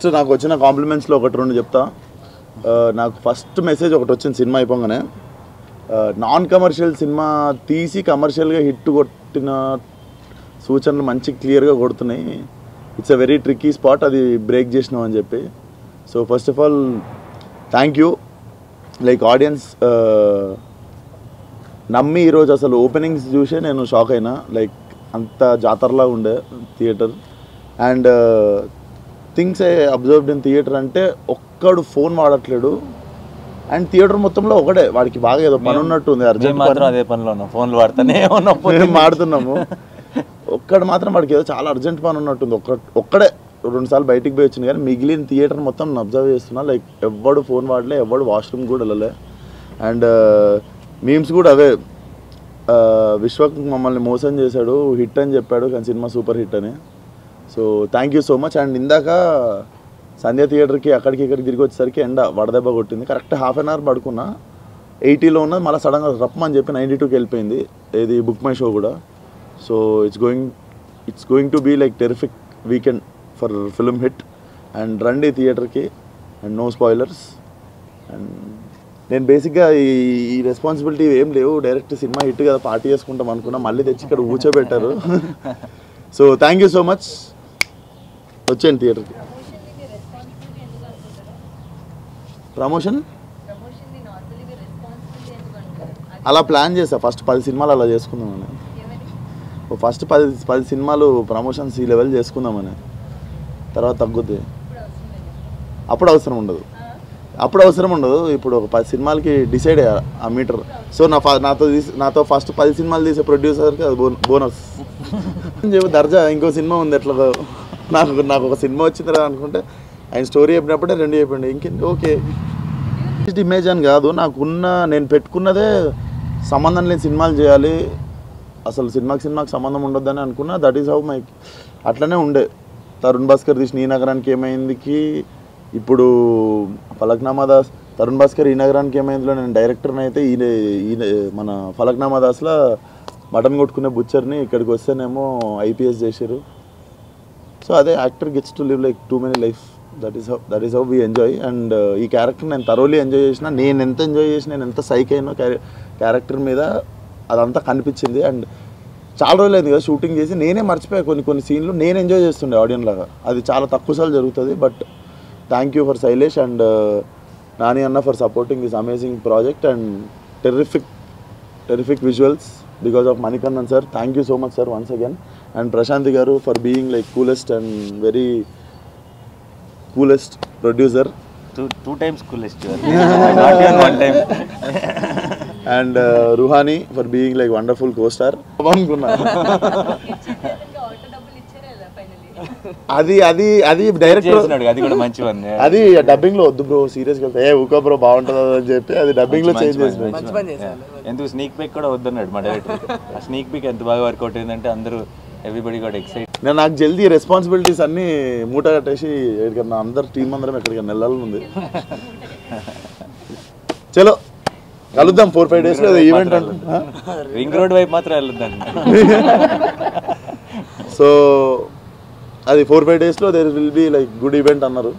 First నాకు వచ్చిన కాంప్లిమెంట్స్లో ఒకటి రెండు చెప్తా. నాకు ఫస్ట్ మెసేజ్ ఒకటి వచ్చింది సినిమా అయిపోగానే. నాన్ కమర్షియల్ సినిమా తీసి కమర్షియల్గా హిట్ కొట్టిన సూచనలు మంచి క్లియర్గా కొడుతున్నాయి. It's a very tricky spot అది బ్రేక్ చేసినాం అని చెప్పి. So first of all thank you like audience నమ్మి ఈరోజు అసలు ఓపెనింగ్స్ చూసే నేను షాక్ అయినా. లైక్ అంత జాతరలా ఉండే theatre and things I observed in theatre అంటే ఒక్కడు ఫోన్ వాడట్లేడు. అండ్ థియేటర్ మొత్తంలో ఒకడే వాడికి బాగా ఏదో పని ఉన్నట్టు ఉంది అర్జెంట్ అదే పనిలో ఉన్నాం. ఫోన్లు వాడుతానే ఉన్నాం. మేము మాడుతున్నాము. ఒక్కడు మాత్రం వాడికి ఏదో చాలా అర్జెంట్ పని ఉన్నట్టుంది ఒక్క ఒక్కడే రెండు సార్లు బయటికి పోయి వచ్చింది కానీ మిగిలిన థియేటర్ మొత్తం అబ్జర్వ్ చేస్తున్నా. లైక్ ఎవ్వడు ఫోన్ వాడలే ఎవ్వడు వాష్రూమ్ కూడా వెళ్ళలే. అండ్ మీమ్స్ కూడా అవే. విశ్వక్ మమ్మల్ని మోసం చేశాడు హిట్ అని చెప్పాడు కానీ సినిమా సూపర్ హిట్ అని. So thank you so much and ఇందాక సంధ్య థియేటర్కి అక్కడికి ఇక్కడికి తిరిగి వచ్చేసరికి ఎండ వడదెబ్బ కొట్టింది. కరెక్ట్ హాఫ్ అన్ అవర్ పడుకున్నా. ఎయిటీలో ఉన్నది మళ్ళీ సడన్గా రప్పమని చెప్పి నైంటీ టూకి వెళ్ళిపోయింది. ఇది బుక్ మై షో కూడా. So it's going it's going to be like terrific weekend for film hit and రండి థియేటర్కి. అండ్ నో స్పాయిలర్స్ అండ్ నేను బేసిక్గా ఈ ఈ రెస్పాన్సిబిలిటీ ఏం లేవు. డైరెక్ట్ సినిమా హిట్ కదా పార్టీ చేసుకుంటాం అనుకున్నా. మళ్ళీ తెచ్చి ఇక్కడ కూర్చోబెట్టారు. So thank you so much వచ్చేయండి థియేటర్కి ప్రమోషన్ అలా ప్లాన్ చేసా ఫస్ట్ పది సినిమాలు అలా చేసుకుందామని. ఓ ఫస్ట్ పది పది సినిమాలు ప్రమోషన్స్ ఈ లెవెల్ చేసుకుందామని. తర్వాత తగ్గుద్ది. అప్పుడు అవసరం ఉండదు. అప్పుడు అవసరం ఉండదు. ఇప్పుడు ఒక పది సినిమాలకి డిసైడ్ అయ్యారు ఆ మీటర్ సో నా ఫ- నాతో తీసి నాతో ఫస్ట్ పది సినిమాలు తీసే ప్రొడ్యూసర్కి అది బోన్ బోనస్. చెప్పు దర్జా ఇంకో సినిమా ఉంది ఎట్లా నాకు నాకు ఒక సినిమా వచ్చింది రా అనుకుంటే ఆయన స్టోరీ చెప్పినప్పుడే రెండు చెప్పండి. ఇంకేంటి ఓకే. ఇమేజ్ అని కాదు నాకున్న నేను పెట్టుకున్నదే సంబంధం లేని సినిమాలు చేయాలి. అసలు సినిమాకి సినిమాకి సంబంధం ఉండొద్దని అనుకున్నా దట్ ఈస్ హౌ మై అట్లనే ఉండే. తరుణ్ భాస్కర్ తీసిన ఈ నగరానికి ఏమైందికి ఇప్పుడు ఫలక్నామా దాస్ తరుణ్ భాస్కర్ ఈ నగరానికి ఏమైందిలో నేను డైరెక్టర్ని అయితే ఈ మన ఫలక్నామా దాస్లో మటన్ కొట్టుకునే బుచ్చర్ని ఇక్కడికి వస్తేనేమో ఐపీఎస్ చేశారు సో అదే actor gets to live like too many life that is how that is how we enjoy and ఈ క్యారెక్టర్ నేను తరోలీ ఎంజాయ్ చేసిన నేను ఎంత ఎంజాయ్ చేసిన నేను ఎంత సైక్ అయినో క్యారెక్టర్ మీద అదంతా కనిపించింది. అండ్ చాలా రోజులు అయింది కదా షూటింగ్ చేసి నేనే మర్చిపోయా కొన్ని కొన్ని సీన్లు నేను ఎంజాయ్ చేస్తుండే ఆడియన్ లాగా. అది చాలా తక్కువసార్లు జరుగుతుంది but thank you for Shailesh and uh, Nani అన్న for supporting this amazing project and terrific terrific visuals because of Manikannan sir thank you so much sir once again and Prashanthi garu for being like coolest and very coolest producer two times coolest and Ruhani for being like wonderful costar అనుకున్నా అది అది అది director చేసినాడు అది కూడా మంచి one అది డబ్బింగ్లో వద్దు బ్రో సీరియస్గా వెళ్తే. ఏ ఊకో బ్రో బాగుంటుంది అని చెప్పి అది డబ్బింగ్లో చేంజ్ చేసిన ఎందుకు స్నీక్ పిక్ కూడా వద్దన్నాడు మా డైరెక్టర్ ఆ స్నీక్ పిక్ ఎంత బాగా వర్కౌట్ అయిందంటే అందరూ ఎవ్రీబడి కూడా ఎక్సైట్ నేను నాకు జల్దీ రెస్పాన్సిబిలిటీస్ అన్ని మూట కట్టేసి ఎక్కడికన్నా అందరు టీం అందరం ఎక్కడికన్నా వెళ్ళాలని ఉంది. చలో కలుద్దాం ఫోర్ ఫైవ్ డేస్లో ఈవెంట్ అంటున్నా రింగ్ రోడ్ వైపు మాత్రం వెళ్ళొద్దండి. సో అది ఫోర్ ఫైవ్ డేస్లో there will be like good event అన్నారు.